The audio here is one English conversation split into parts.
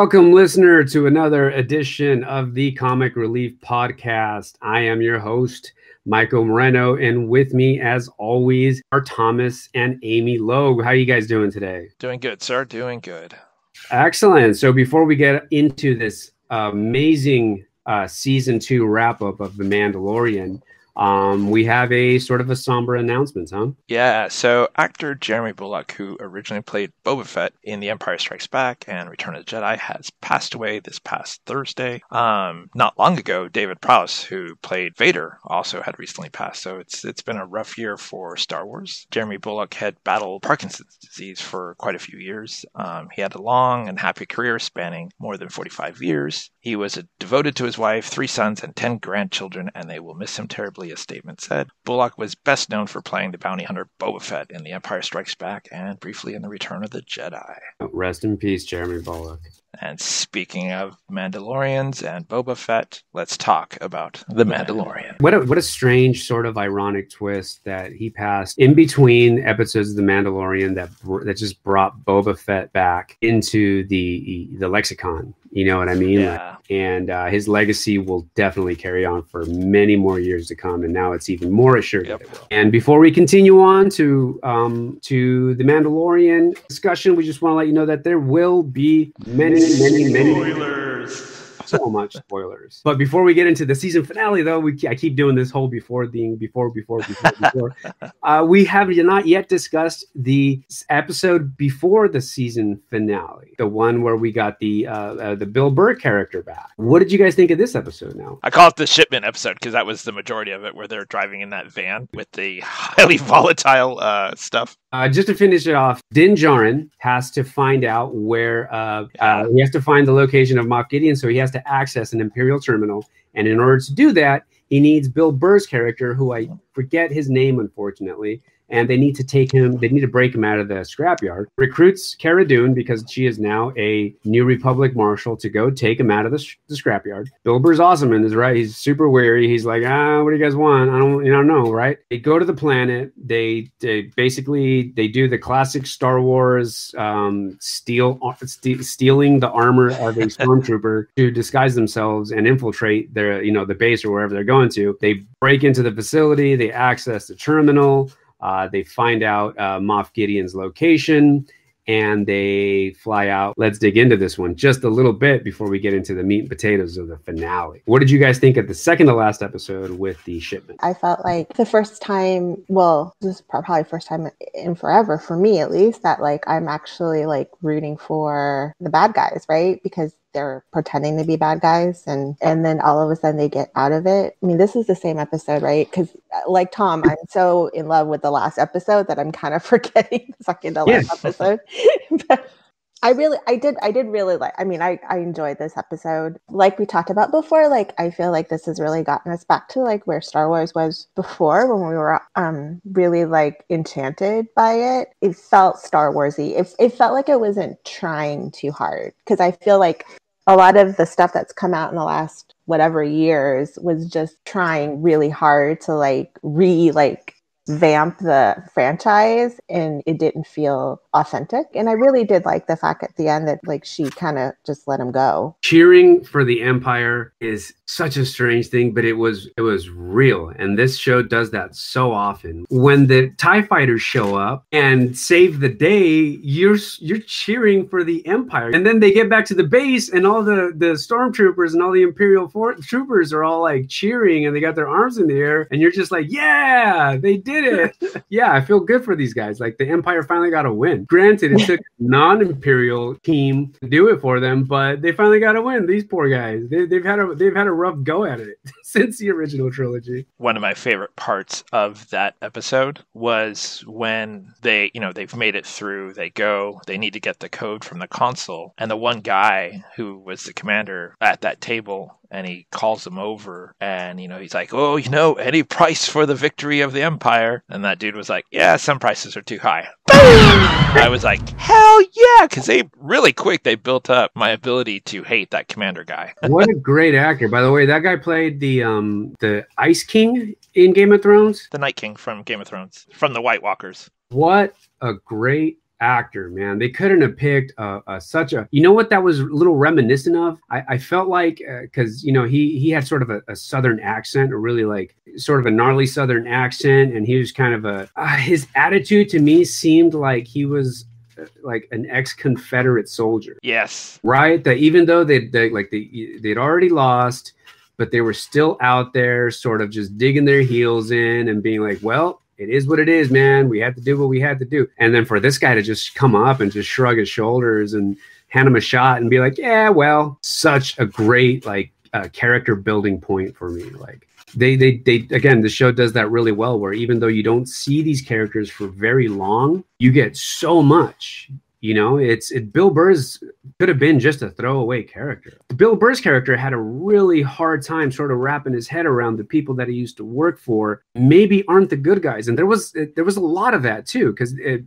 Welcome, listener, to another edition of the Comic Relief Podcast. I am your host, Michael Moreno, and with me, as always, are Thomas and Amy Logue. How are you guys doing today? Doing good, sir. Doing good. Excellent. So, before we get into this amazing uh, season two wrap up of The Mandalorian, um, we have a sort of a somber announcement, huh? Yeah, so actor Jeremy Bulloch, who originally played Boba Fett in The Empire Strikes Back and Return of the Jedi, has passed away this past Thursday. Um, not long ago, David Prowse, who played Vader, also had recently passed. So it's it's been a rough year for Star Wars. Jeremy Bulloch had battled Parkinson's disease for quite a few years. Um, he had a long and happy career spanning more than 45 years. He was devoted to his wife, three sons, and 10 grandchildren, and they will miss him terribly, a statement said. Bulloch was best known for playing the bounty hunter Boba Fett in The Empire Strikes Back and briefly in The Return of the Jedi. Rest in peace, Jeremy Bulloch. And speaking of Mandalorians and Boba Fett, let's talk about The Mandalorian. What a, what a strange sort of ironic twist that he passed in between episodes of The Mandalorian that that just brought Boba Fett back into the the lexicon. You know what I mean? Yeah. Like, and uh, his legacy will definitely carry on for many more years to come. And now it's even more assured Yep. that it will. And before we continue on to um, to the Mandalorian discussion, we just want to let you know that there will be many, many, many so much spoilers. But before we get into the season finale, though, we I keep doing this whole before thing, before, before, before, before. uh, we have not yet discussed the episode before the season finale, the one where we got the uh, uh, the Bill Burr character back. What did you guys think of this episode? Now, I call it the shipment episode because that was the majority of it, where they're driving in that van with the highly volatile uh, stuff. uh, just to finish it off, Din Djarin has to find out where uh, Yeah. uh, he has to find the location of Moff Gideon, so he has to access an Imperial terminal. And in order to do that, he needs Bill Burr's character, who I forget his name, unfortunately. And they need to take him, they need to break him out of the scrapyard. Recruits Cara Dune because she is now a New Republic marshal to go take him out of the, sh- the scrapyard. Bill and is right. He's super weary. He's like, ah, what do you guys want? I don't, you don't know, right? They go to the planet. They, they basically they do the classic Star Wars um, steal, ste- stealing the armor of a stormtrooper to disguise themselves and infiltrate their, you know, the base or wherever they're going to. They break into the facility. They access the terminal. Uh, they find out uh, Moff Gideon's location and they fly out. Let's dig into this one just a little bit before we get into the meat and potatoes of the finale. What did you guys think of the second to last episode with the shipment? I felt like the first time, well, this is probably first time in forever for me at least, that like I'm actually like rooting for the bad guys, right? Because they're pretending to be bad guys and and then all of a sudden they get out of it. I mean, this is the same episode, right? Cuz like Tom, I'm so in love with the last episode that I'm kind of forgetting the second to last episode. but I really, I did, I did really like. I mean, I, I enjoyed this episode. Like we talked about before, like I feel like this has really gotten us back to like where Star Wars was before, when we were um really like enchanted by it. It felt Star Warsy. It, it felt like it wasn't trying too hard because I feel like a lot of the stuff that's come out in the last whatever years was just trying really hard to like re like vamp the franchise and it didn't feel authentic. And i really did like the fact at the end that like she kind of just let him go. Cheering for the empire is such a strange thing but it was it was real. And this show does that so often. When the tie fighters show up and save the day you're you're cheering for the empire. And then they get back to the base and all the the stormtroopers and all the imperial for- troopers are all like cheering and they got their arms in the air and you're just like yeah they did it. Yeah i feel good for these guys. Like the empire finally got a win granted it took a non-imperial team to do it for them but they finally got a win these poor guys. They, they've had a they've had a rough go at it since the original trilogy. One of my favorite parts of that episode was when they, you know, they've made it through, they go, they need to get the code from the console, and the one guy who was the commander at that table and he calls them over and you know he's like oh you know any price for the victory of the empire? And that dude was like yeah some prices are too high i was like hell yeah because they really quick they built up my ability to hate that commander guy. What a great actor. By the way that guy played the um the ice king in game of thrones? The night king from game of thrones from the white walkers. What a great actor, man. They couldn't have picked uh, uh, such a. You know what that was a little reminiscent of? I, I felt like because uh, you know he he had sort of a, a, southern accent, or really like sort of a gnarly southern accent, and he was kind of a. Uh, his attitude to me seemed like he was uh, like an ex-Confederate soldier. Yes. Right. That even though they they like they they'd already lost, but they were still out there, sort of just digging their heels in and being like, well it is what it is, man. We had to do what we had to do. And then for this guy to just come up and just shrug his shoulders and hand him a shot and be like, yeah, well, such a great like uh, character building point for me. Like they, they, they, again, the show does that really well where even though you don't see these characters for very long, you get so much you know, it's it, Bill Burr's could have been just a throwaway character. The Bill Burr's character had a really hard time sort of wrapping his head around the people that he used to work for maybe aren't the good guys, and there was there was a lot of that too because it.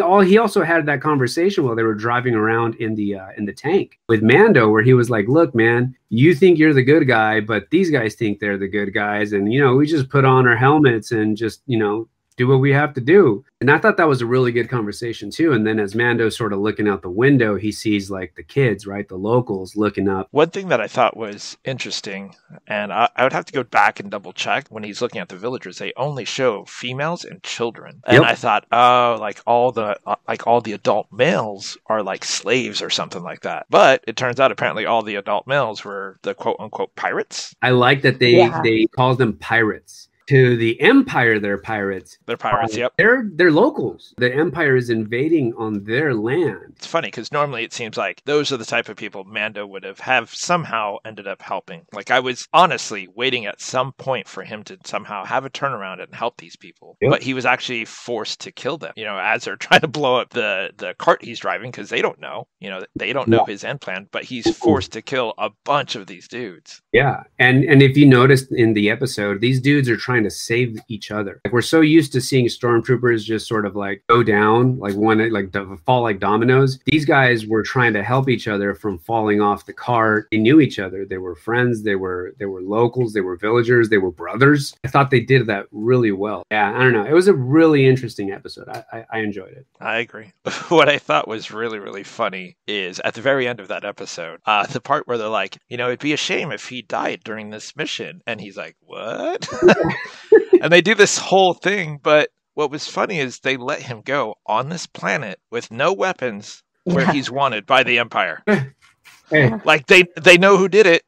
all he also had that conversation while they were driving around in the uh, in the tank with Mando, where he was like, "Look, man, you think you're the good guy, but these guys think they're the good guys, and you know, we just put on our helmets and just you know do what we have to do. And I thought that was a really good conversation too. And then as Mando's sort of looking out the window, he sees like the kids, right? The locals looking up. One thing that I thought was interesting, and I, I would have to go back and double check when he's looking at the villagers, they only show females and children. And yep. I thought, oh, like all the uh, like all the adult males are like slaves or something like that. But it turns out apparently all the adult males were the quote unquote pirates. I like that they yeah. they call them pirates to the Empire, they're pirates. They're pirates. Yep. They're they're locals. The Empire is invading on their land. It's funny because normally it seems like those are the type of people Mando would have have somehow ended up helping. Like I was honestly waiting at some point for him to somehow have a turnaround and help these people, yep. but he was actually forced to kill them. You know, as they're trying to blow up the the cart he's driving because they don't know. You know, they don't know yeah. his end plan, but he's forced to kill a bunch of these dudes. Yeah, and and if you noticed in the episode, these dudes are trying to save each other. Like we're so used to seeing stormtroopers just sort of like go down, like one like fall like dominoes. These guys were trying to help each other from falling off the cart. They knew each other. They were friends. They were they were locals. They were villagers. They were brothers. I thought they did that really well. Yeah, I don't know. It was a really interesting episode. I, I, I enjoyed it. I agree. what I thought was really really funny is at the very end of that episode, uh, the part where they're like, you know, it'd be a shame if he died during this mission, and he's like, what? and they do this whole thing, but what was funny is they let him go on this planet with no weapons where yeah. he's wanted by the Empire. hey. Like they they know who did it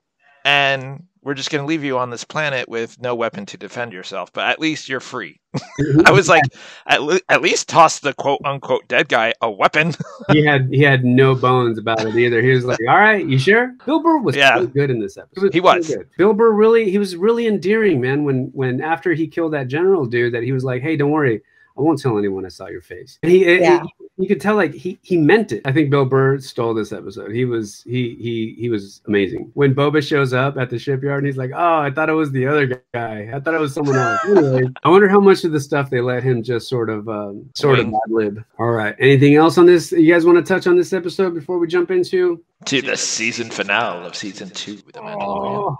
and we're just going to leave you on this planet with no weapon to defend yourself, but at least you're free. Mm-hmm. I was like, at, le- at least toss the quote unquote dead guy a weapon. he had he had no bones about it either. He was like, "All right, you sure?" Bill Burr was yeah. really good in this episode. He was. Good. Bill Burr really he was really endearing, man. When when after he killed that general dude, that he was like, "Hey, don't worry, I won't tell anyone I saw your face." And he, yeah. he you could tell like he he meant it. I think Bill Burr stole this episode. He was he he he was amazing. When Boba shows up at the shipyard and he's like, "Oh, I thought it was the other guy. I thought it was someone else." Anyway, I wonder how much of the stuff they let him just sort of um, sort of ad lib. All right. Anything else on this? You guys want to touch on this episode before we jump into to the season finale of season two with the Mandalorian.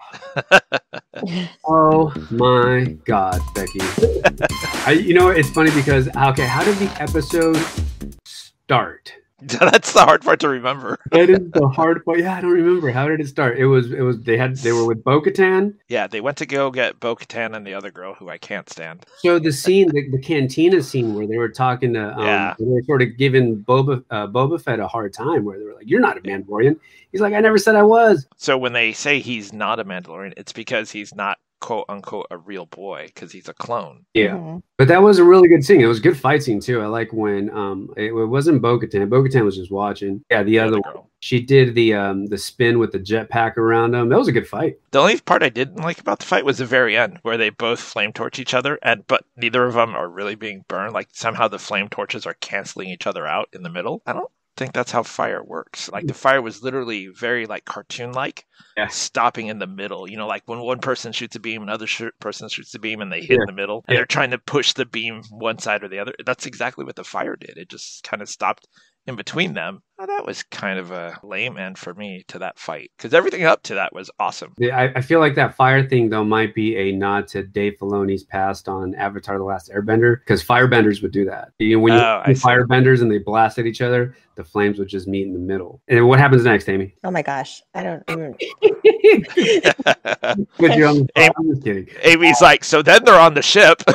Oh, oh my God, Becky! I, you know it's funny because okay, how did the episode start? That's the hard part to remember. that is the hard part. Yeah, I don't remember. How did it start? It was it was they had they were with Bo Katan. Yeah, they went to go get Bo Katan and the other girl who I can't stand. So the scene, the, the cantina scene where they were talking to, um, yeah, they were sort of giving Boba uh, Boba Fett a hard time, where they were like, "You're not a Mandalorian." He's like, "I never said I was." So when they say he's not a Mandalorian, it's because he's not quote unquote a real boy because he's a clone. Yeah, mm-hmm. but that was a really good scene. It was a good fight scene too. I like when um it, it wasn't Bo-Katan. Bo-Katan was just watching. Yeah, the, the other, other girl. She did the um the spin with the jetpack around him. That was a good fight. The only part I didn't like about the fight was the very end where they both flame torch each other, and but neither of them are really being burned. Like somehow the flame torches are canceling each other out in the middle. I don't think that's how fire works. Like mm. the fire was literally very like cartoon like, yeah. stopping in the middle. You know, like when one person shoots a beam, another sh- person shoots a beam, and they hit yeah. in the middle, and yeah. they're trying to push the beam one side or the other. That's exactly what the fire did. It just kind of stopped in between them Oh, that was kind of a lame end for me to that fight because everything up to that was awesome. Yeah, I, I feel like that fire thing though might be a nod to Dave Filoni's past on Avatar: The Last Airbender because firebenders would do that. You know, when you Oh, I see see. firebenders and they blast at each other, the flames would just meet in the middle. And what happens next, Amy? Oh my gosh, I don't even. Put you on the Amy- I'm just kidding. Amy's like, so then they're on the ship.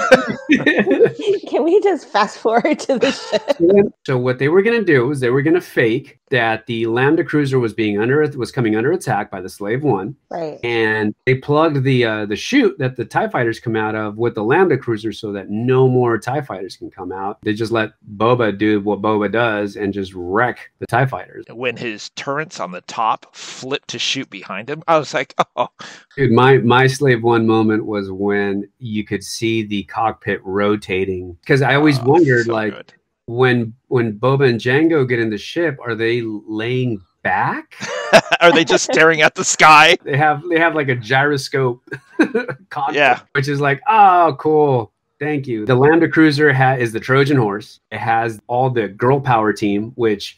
Can we just fast forward to the ship? so what they were going to do is they were going to fake that the Lambda cruiser was being under was coming under attack by the Slave One, Right. and they plugged the uh, the chute that the Tie fighters come out of with the Lambda cruiser so that no more Tie fighters can come out. They just let Boba do what Boba does and just wreck the Tie fighters. when his turrets on the top flipped to shoot behind him, I was like, oh, Dude, my my Slave One moment was when you could see the cockpit rotating because I always oh, wondered so like good. When when Boba and Django get in the ship, are they laying back? Are they just staring at the sky? they have they have like a gyroscope cockpit, Yeah. which is like oh cool thank you the lambda cruiser ha- is the trojan horse it has all the girl power team which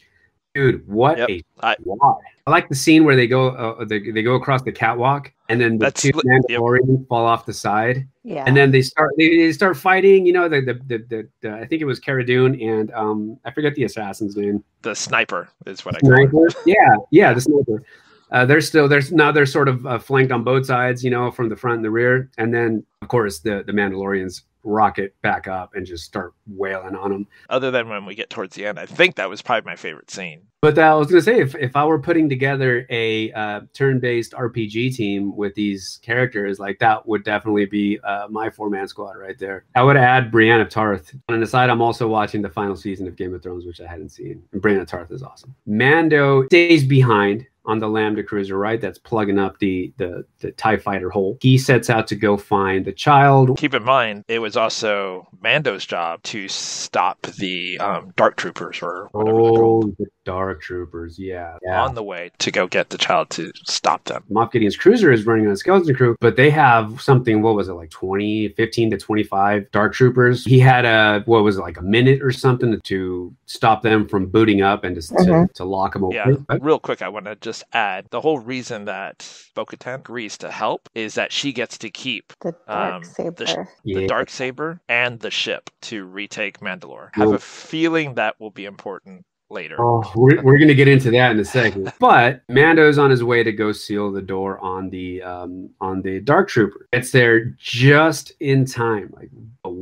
dude what Yep. a I- squad i like the scene where they go uh, they, they go across the catwalk and then the two li- yep. mandalorians fall off the side Yeah. and then they start they, they start fighting you know the the, the, the, the i think it was Cara Dune and um i forget the assassin's name The sniper is what I call it. sniper. Yeah, yeah, the sniper. Uh, they're still there's now they're sort of uh, flanked on both sides, you know, from the front and the rear, and then of course the the Mandalorians rocket back up and just start wailing on them. Other than when we get towards the end, I think that was probably my favorite scene. But uh, I was gonna say if if I were putting together a uh, turn-based RPG team with these characters, like that would definitely be uh, my four-man squad right there. I would add Brianna Tarth. On the side, I'm also watching the final season of Game of Thrones, which I hadn't seen. And Brianna Tarth is awesome. Mando stays behind on the Lambda cruiser, right? That's plugging up the the the Tie Fighter hole. He sets out to go find the child. Keep in mind, it was also Mando's job to stop the um, Dark Troopers or whatever they're called Oh, the Dark Troopers, yeah, yeah. on the way to go get the child to stop them. Moff Gideon's cruiser is running on a skeleton crew, but they have something, what was it, like 20, 15 to 25 dark troopers. He had a, what was it, like a minute or something to stop them from booting up and just to, Mhm. to lock them away. Yeah, real quick, I want to just add the whole reason that Bo Katan agrees to help is that she gets to keep the dark um, saber. the sh- yeah. the dark saber and the ship to retake Mandalore. Have a feeling that will be important later. Oh, we're, we're going to get into that in a second. But Mando's on his way to go seal the door on the um, on the dark trooper. It's there just in time. Like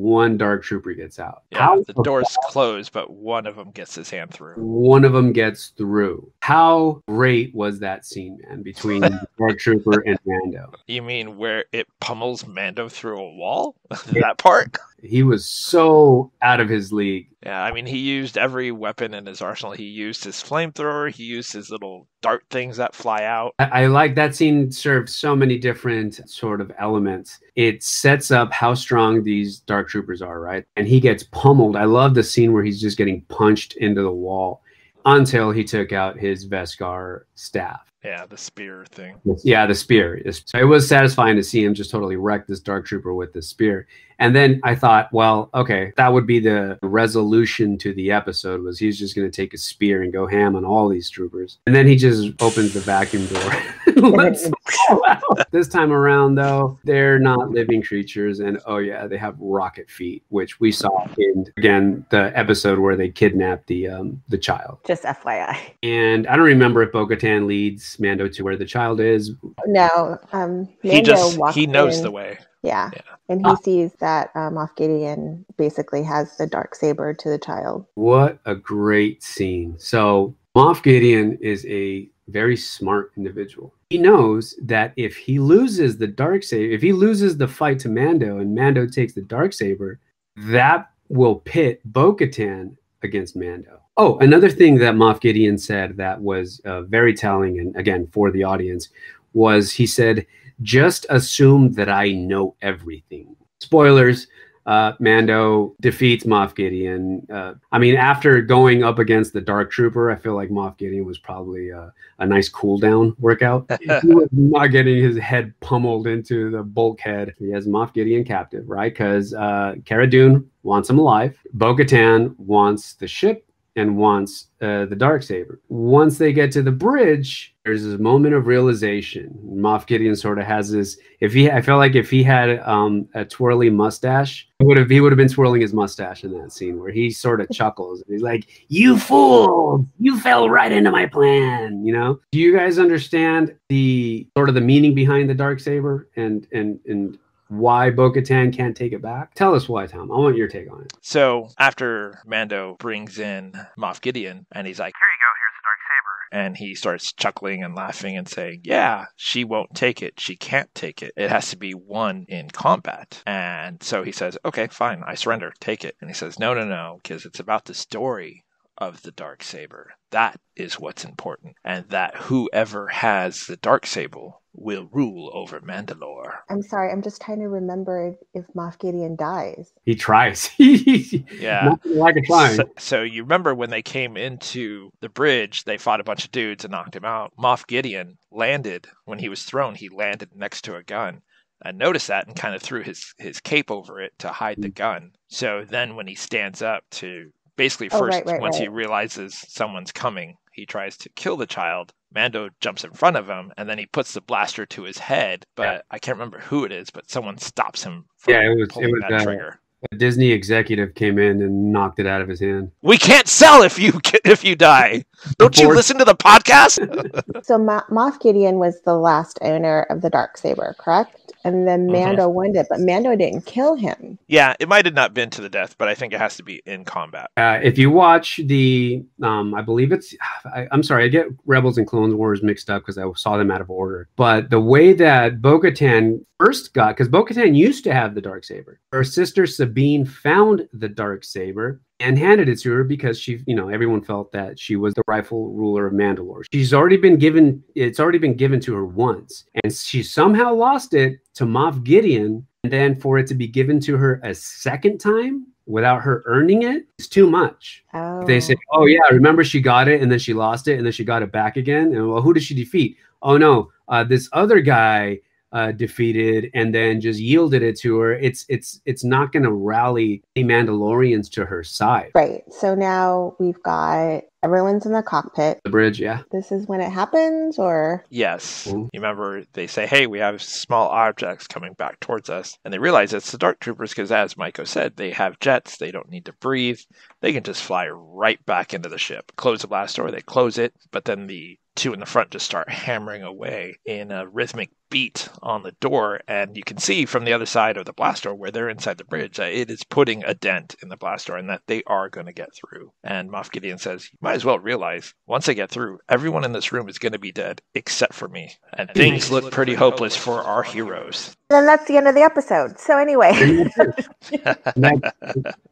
one dark trooper gets out. yeah, How the door's closed, but one of them gets his hand through. one of them gets through. How great was that scene, man, between Dark Trooper and Mando? You mean where it pummels Mando through a wall? that part? He was so out of his league. Yeah, I mean, he used every weapon in his arsenal. He used his flamethrower. He used his little dart things that fly out. I, I like that scene Serves so many different sort of elements. It sets up how strong these Dark Troopers are, right? And he gets pummeled. I love the scene where he's just getting punched into the wall until he took out his beskar staff. Yeah, the spear thing. Yeah, the spear. So it was satisfying to see him just totally wreck this dark trooper with the spear. And then I thought, well, okay, that would be the resolution to the episode was he's just going to take a spear and go ham on all these troopers. And then he just opens the vacuum door. and lets them all out. This time around, though, they're not living creatures, and oh yeah, they have rocket feet, which we saw in again the episode where they kidnapped the um, the child. Just FYI. And I don't remember if Bo-Katan leads Mando to where the child is. No, um, Mando he just walks he knows in, the way. Yeah. Yeah. And he Ah. sees that um, Moff Gideon basically has the dark saber to the child. What a great scene. So, Moff Gideon is a very smart individual. He knows that if he loses the dark saber, if he loses the fight to Mando and Mando takes the dark saber, that will pit Bo-Katan against Mando. Oh, another thing that Moff Gideon said that was uh, very telling, and again for the audience, was he said, "Just assume that I know everything." Spoilers: uh, Mando defeats Moff Gideon. Uh, I mean, after going up against the Dark Trooper, I feel like Moff Gideon was probably uh, a nice cool down workout. he was not getting his head pummeled into the bulkhead. He has Moff Gideon captive, right? Because uh, Cara Dune wants him alive. Bo Katan wants the ship. And wants uh, the dark saber. Once they get to the bridge, there's this moment of realization. Moff Gideon sort of has this. If he, I felt like if he had um, a twirly mustache, he would have he would have been twirling his mustache in that scene where he sort of chuckles. He's like, "You fool! You fell right into my plan." You know? Do you guys understand the sort of the meaning behind the dark saber and and and why Bo Katan can't take it back? Tell us why, Tom. I want your take on it. So after Mando brings in Moff Gideon and he's like, Here you go, here's the dark saber. And he starts chuckling and laughing and saying, Yeah, she won't take it. She can't take it. It has to be won in combat. And so he says, Okay, fine, I surrender. Take it. And he says, No, no, no, because it's about the story of the dark saber. That is what's important. And that whoever has the dark saber will rule over Mandalore. I'm sorry, I'm just trying to remember if, if Moff Gideon dies. He tries. Yeah. Like a trying. So, so you remember when they came into the bridge, they fought a bunch of dudes and knocked him out. Moff Gideon landed when he was thrown. He landed next to a gun. I noticed that and kind of threw his his cape over it to hide the gun. So then when he stands up to basically Oh, first right, right, once he realizes someone's coming, he tries to kill the child. Mando jumps in front of him and then he puts the blaster to his head, but Yeah. I can't remember who it is, but someone stops him from Yeah, it was- it pulling was, that uh, trigger. a Disney executive came in and knocked it out of his hand. We can't sell if you if you die. Don't you listen to the podcast? So Ma- Moff Gideon was the last owner of the dark saber, correct? And then Mhm. Mando won it, but Mando didn't kill him. yeah, it might have not been to the death, but I think it has to be in combat. Uh, if you watch the, um, I believe it's, I, I'm sorry, I get Rebels and Clone Wars mixed up because I saw them out of order. But the way that Bo Katan first got, because Bo Katan used to have the dark saber, her sister Sabine found the dark saber and handed it to her because she, you know, everyone felt that she was the rightful ruler of Mandalore. She's already been given, it's already been given to her once, and she somehow lost it to Moff Gideon, and then for it to be given to her a second time without her earning it is too much. Oh. They say, "Oh yeah, remember she got it and then she lost it and then she got it back again." And well, who did she defeat? Oh no, uh, this other guy uh, defeated and then just yielded it to her. It's it's it's not going to rally the Mandalorians to her side. Right. So now we've got everyone's in the cockpit. The bridge, yeah. This is when it happens, or Yes. Mhm. You remember they say, hey, we have small objects coming back towards us. And they realize it's the Dark Troopers because, as Maico said, they have jets. They don't need to breathe. They can just fly right back into the ship. Close the blast door, they close it, but then the two in the front just start hammering away in a rhythmic beat on the door. And you can see from the other side of the blast door where they're inside the bridge that it is putting a dent in the blast door and that they are going to get through. And Moff Gideon says, You might as well realize once they get through, everyone in this room is going to be dead except for me. And things look pretty hopeless for our heroes. then that's the end of the episode. So anyway,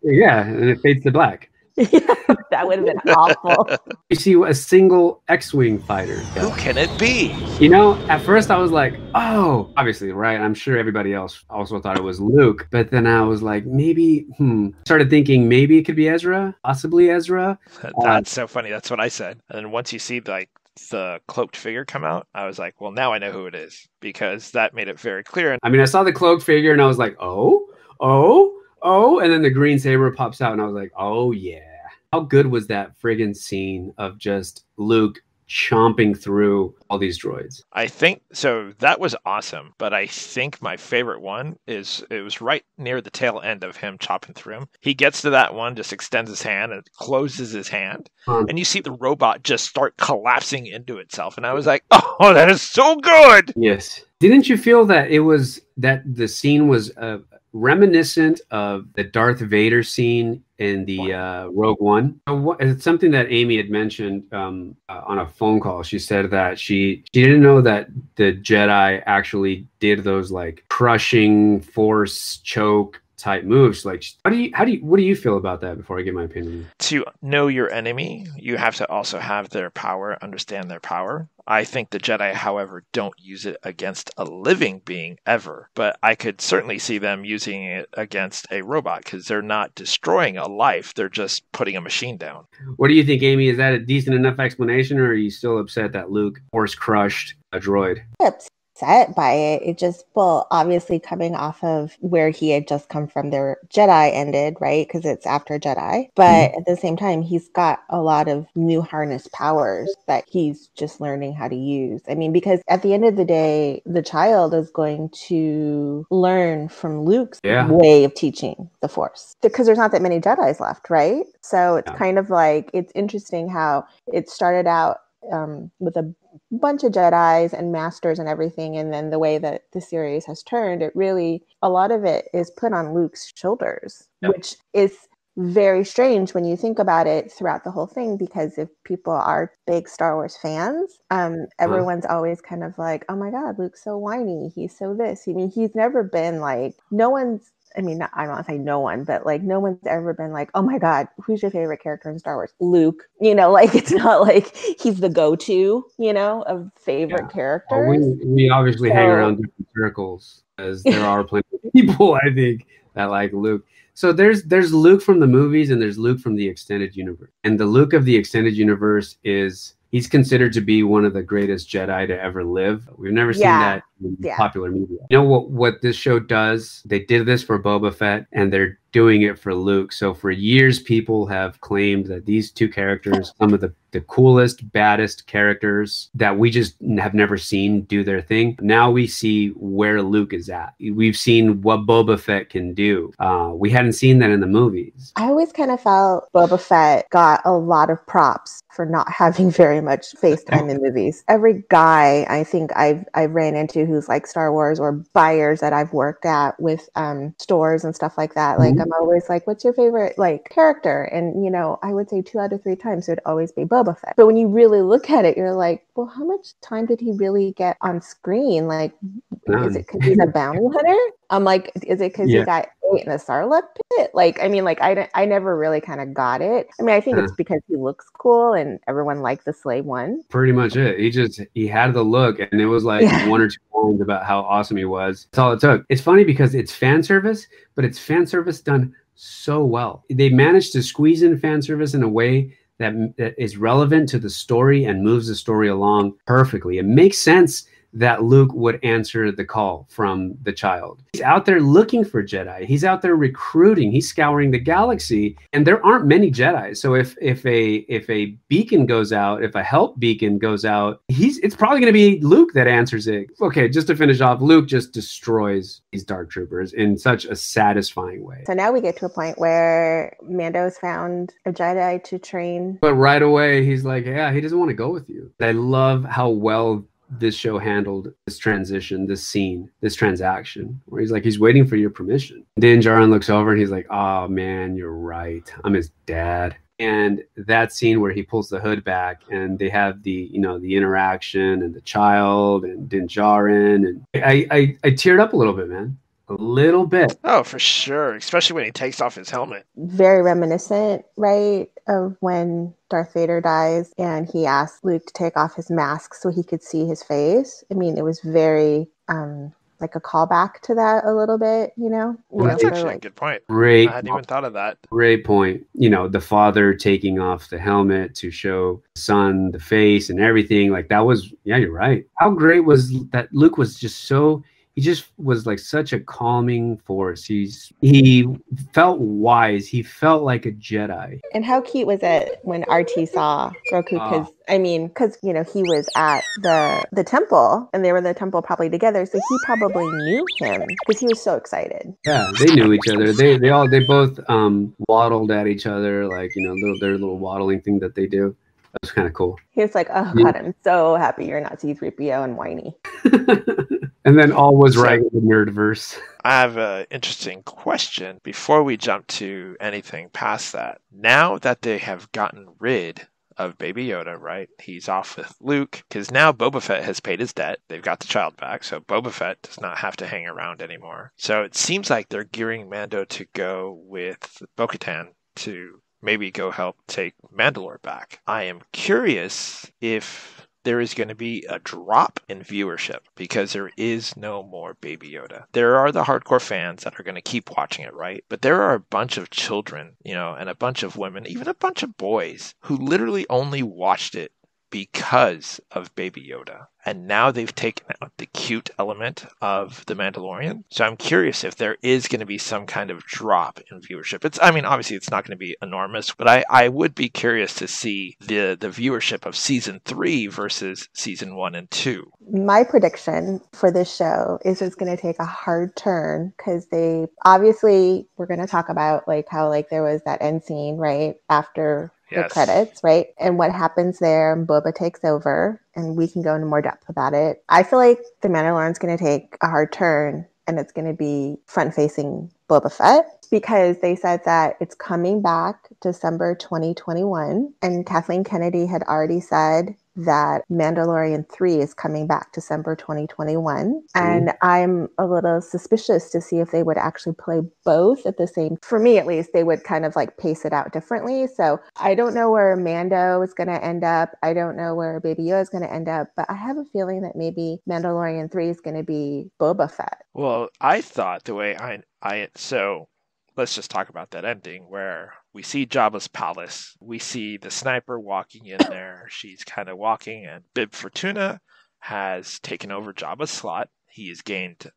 yeah, and it fades to black. that would have been awful. You see a single X-wing fighter. Who can it be? You know, at first I was like, oh, obviously, right? I'm sure everybody else also thought it was Luke. But then I was like, maybe, hmm. Started thinking maybe it could be Ezra, possibly Ezra. That's so funny. That's what I said. And then once you see like the cloaked figure come out, I was like, well, now I know who it is because that made it very clear. I mean, I saw the cloaked figure and I was like, oh, oh, oh. And then the green saber pops out and I was like, oh, yeah. How good was that friggin' scene of just Luke chomping through all these droids? I think so. That was awesome. But I think my favorite one is it was right near the tail end of him chopping through him. He gets to that one, just extends his hand and closes his hand. Um, And you see the robot just start collapsing into itself. And I was like, oh, that is so good. Yes. Didn't you feel that it was that the scene was uh, reminiscent of the Darth Vader scene in the uh, Rogue One? It's something that Amy had mentioned um, uh, on a phone call. She said that she she didn't know that the Jedi actually did those like crushing force choke type moves. Like, how do you how do you what do you feel about that? Before I get my opinion. To know your enemy, you have to also have their power, understand their power. I think the Jedi, however, don't use it against a living being ever, but I could certainly see them using it against a robot because they're not destroying a life, they're just putting a machine down. What do you think, Amy? Is that a decent enough explanation, or are you still upset that Luke force crushed a droid? Upset upset by it. It just, well, obviously coming off of where he had just come from, their Jedi ended, right? Because it's after Jedi. But mm-hmm. at the same time, he's got a lot of new harness powers that he's just learning how to use. I mean, because at the end of the day, the child is going to learn from Luke's yeah. way of teaching the Force because there's not that many Jedi's left, right? So it's yeah. kind of like it's interesting how it started out um, with a bunch of Jedi's and masters and everything, and then the way that the series has turned, it really a lot of it is put on Luke's shoulders, yep. which is very strange when you think about it throughout the whole thing because if people are big Star Wars fans, um, everyone's mm. always kind of like, oh my God, Luke's so whiny. He's so this. I mean, he's never been like, no one's I mean, I don't want to say no one, but like no one's ever been like, oh my God, who's your favorite character in Star Wars? Luke. You know, like it's not like he's the go to, you know, of favorite yeah. Oh, characters. Well, we, we obviously so, hang around different circles as there are plenty of people, I think, that like Luke. So there's there's Luke from the movies and there's Luke from the extended universe. And the Luke of the extended universe is he's considered to be one of the greatest Jedi to ever live. We've never seen yeah. that in yeah. popular media. You know what what this show does? They did this for Boba Fett and they're doing it for Luke. So for years people have claimed that these two characters some of the the coolest, baddest characters that we just have never seen do their thing. Now we see where Luke is at. We've seen what Boba Fett can do. Uh, we hadn't seen that in the movies. I always kind of felt Boba Fett got a lot of props for not having very much face time in movies. Every guy I think I've I've ran into who's like Star Wars or buyers that I've worked at with um, stores and stuff like that. Like mm-hmm. I'm always like, "What's your favorite like character?" And you know, I would say two out of three times it would always be Boba Fett. But when you really look at it, you're like, "Well, how much time did he really get on screen? Like, is it because he's a bounty hunter?" I'm like, is it because yeah. he got ate in a sarlacc pit? Like, I mean, like I, I never really kind of got it. I mean, I think it's because he looks cool and everyone liked the slave one. Pretty much it. He just he had the look, and it was like yeah. one or two lines about how awesome he was. That's all it took. It's funny because it's fan service, but it's fan service done so well. They managed to squeeze in fan service in a way that, that is relevant to the story and moves the story along perfectly. It makes sense that Luke would answer the call from the child. He's out there looking for Jedi. He's out there recruiting. He's scouring the galaxy, and there aren't many Jedi. So if if a if a beacon goes out, if a help beacon goes out, he's it's probably going to be Luke that answers it. Okay, just to finish off, Luke just destroys these dark troopers in such a satisfying way. So now we get to a point where Mando's found a Jedi to train. But right away, he's like, "Yeah, he doesn't want to go with you." I love how well this show handled this transition, this scene, this transaction, where he's like, he's waiting for your permission. Din Djarin looks over and he's like, oh man, you're right. I'm his dad. And that scene where he pulls the hood back and they have the, you know, the interaction and the child and Din Djarin. And I, I, I teared up a little bit, man a little bit. Oh, for sure. Especially when he takes off his helmet. Very reminiscent, right, of when Darth Vader dies and he asked Luke to take off his mask so he could see his face. I mean, it was very um like a callback to that a little bit, you know? You well, that's know, actually like, a good point. Great. I hadn't even thought of that. Great point. You know, the father taking off the helmet to show son the face and everything. Like that was, yeah, you're right. How great was that Luke was just so he just was like such a calming force. He's he felt wise. He felt like a Jedi. And how cute was it when R2 saw Grogu? Because I mean, because you know he was at the the temple, and they were in the temple probably together, so he probably knew him because he was so excited. Yeah, they knew each other. They they all they both um waddled at each other, like you know little their little waddling thing that they do. That was kind of cool. He was like, "Oh God, I'm so happy you're not C-3PO and whiny." and then all was right in the nerdverse. I have an interesting question before we jump to anything past that. Now that they have gotten rid of Baby Yoda, right? He's off with Luke because now Boba Fett has paid his debt. They've got the child back, so Boba Fett does not have to hang around anymore. So it seems like they're gearing Mando to go with Bo Katan to maybe go help take Mandalore back. I am curious if there is going to be a drop in viewership because there is no more Baby Yoda. There are the hardcore fans that are going to keep watching it, right? But there are a bunch of children, you know, and a bunch of women, even a bunch of boys who literally only watched it because of Baby Yoda. And now they've taken out the cute element of The Mandalorian. So I'm curious if there is going to be some kind of drop in viewership. It's I mean, obviously it's not going to be enormous, but I, I would be curious to see the, the viewership of season three versus season one and two. My prediction for this show is it's going to take a hard turn because they obviously we're going to talk about like how like there was that end scene right after yes. the credits, right? And what happens there, Boba takes over, and we can go into more depth about it. I feel like The Mandalorian's going to take a hard turn, and it's going to be front facing Boba Fett because they said that it's coming back December 2021. And Kathleen Kennedy had already said that Mandalorian 3 is coming back December 2021. Mm-hmm. And I'm a little suspicious to see if they would actually play both at the same for me at least, they would kind of like pace it out differently. So I don't know where Mando is gonna end up. I don't know where Baby Yoda is gonna end up, but I have a feeling that maybe Mandalorian 3 is gonna be Boba Fett. Well, I thought the way I I so let's just talk about that ending where we see Jabba's palace. We see the sniper walking in there. She's kind of walking, and Bib Fortuna has taken over Jabba's slot. He has gained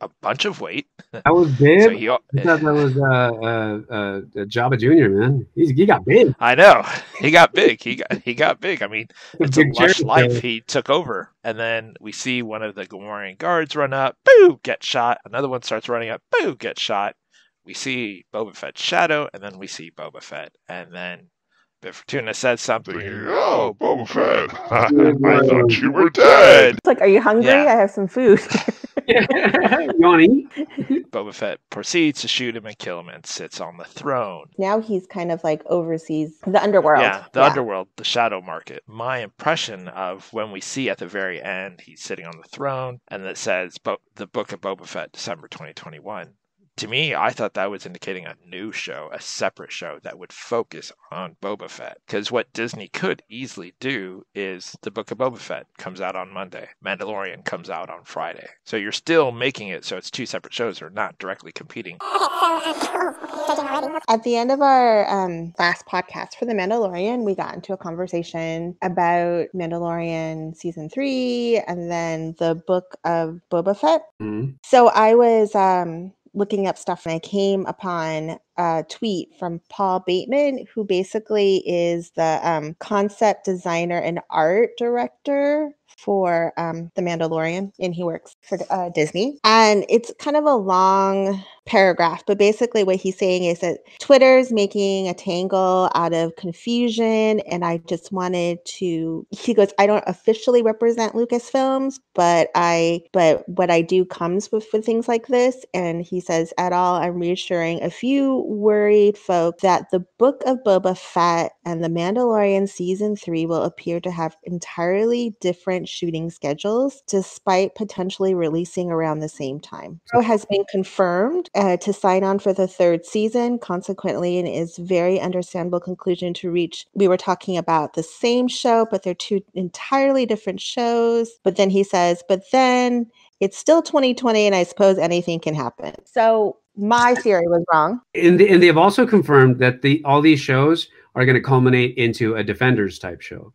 a bunch of weight. That was big. So he, I thought that was uh, uh, uh, Jabba Junior. Man, He's, he got big. I know he got big. He got he got big. I mean, it's a lush life he took over. And then we see one of the Gamorrean guards run up, boo, get shot. Another one starts running up, boo, get shot we see Boba Fett's shadow, and then we see Boba Fett, and then Bib Fortuna says something. Oh, Boba Fett! I thought you were dead. It's like, are you hungry? Yeah. I have some food. you want to eat? Boba Fett proceeds to shoot him and kill him and sits on the throne. Now he's kind of like oversees the underworld. Yeah, the yeah. underworld, the shadow market. My impression of when we see at the very end, he's sitting on the throne, and it says Bo- the Book of Boba Fett, December 2021 to me, I thought that was indicating a new show, a separate show that would focus on Boba Fett. Because what Disney could easily do is the Book of Boba Fett comes out on Monday, Mandalorian comes out on Friday. So you're still making it so it's two separate shows that are not directly competing. At the end of our um, last podcast for The Mandalorian, we got into a conversation about Mandalorian season three and then the Book of Boba Fett. Mm-hmm. So I was um, looking up stuff and I came upon a tweet from Paul Bateman, who basically is the um, concept designer and art director for um, The Mandalorian, and he works for uh, Disney. And it's kind of a long paragraph, but basically what he's saying is that Twitter's making a tangle out of confusion, and I just wanted to. He goes, I don't officially represent Lucasfilms, but I, but what I do comes with, with things like this. And he says, at all, I'm reassuring a few worried folk that the Book of Boba Fett and The Mandalorian season three will appear to have entirely different shooting schedules, despite potentially releasing around the same time. Show has been confirmed uh, to sign on for the third season. Consequently, it is very understandable conclusion to reach. We were talking about the same show, but they're two entirely different shows. But then he says, but then it's still 2020 and i suppose anything can happen so my theory was wrong and, the, and they've also confirmed that the all these shows are going to culminate into a defenders type show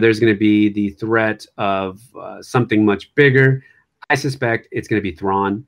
there's going to be the threat of uh, something much bigger. I suspect it's going to be Thrawn.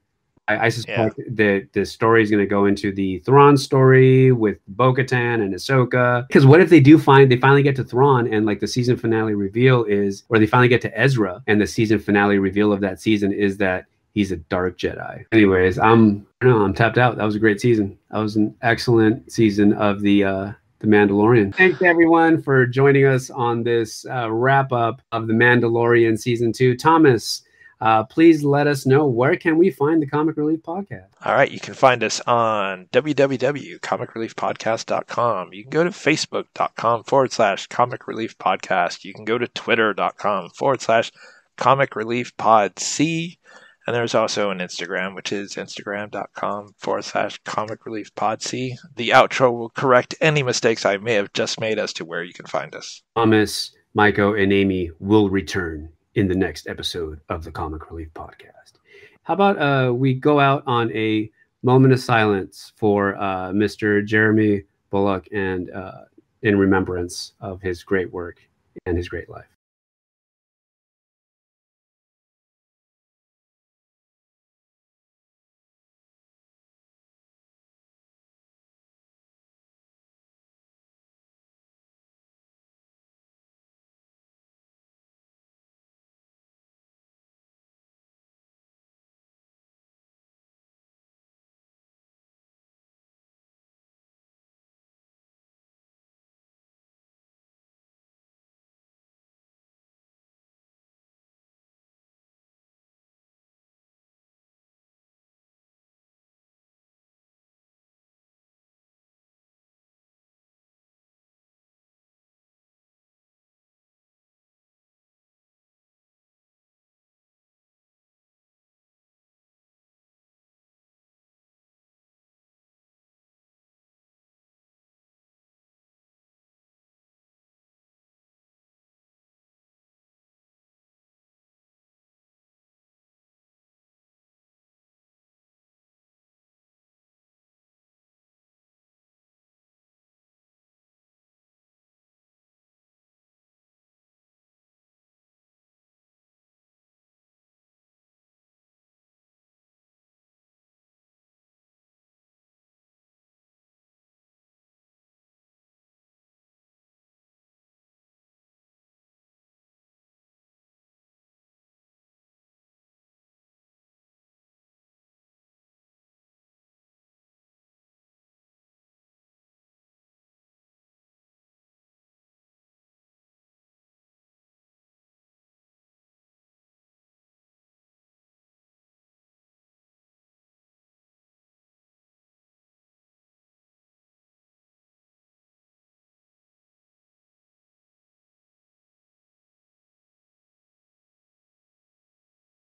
I, I suspect yeah. that the story is going to go into the Thrawn story with Bo-Katan and Ahsoka. Because what if they do find they finally get to Thrawn and like the season finale reveal is, or they finally get to Ezra and the season finale reveal of that season is that he's a dark Jedi. Anyways, I'm know I'm tapped out. That was a great season. That was an excellent season of the uh, the Mandalorian. Thanks everyone for joining us on this uh, wrap up of The Mandalorian season two. Thomas, uh, please let us know where can we find the Comic Relief Podcast. All right, you can find us on www.comicreliefpodcast.com. You can go to facebook.com forward slash Comic Relief Podcast. You can go to twitter.com forward slash Comic Relief Pod C. And there's also an Instagram, which is instagram.com forward slash comic relief pod C. The outro will correct any mistakes I may have just made as to where you can find us. Thomas, Maico, and Amy will return in the next episode of the Comic Relief Podcast. How about uh, we go out on a moment of silence for uh, Mr. Jeremy Bulloch and uh, in remembrance of his great work and his great life.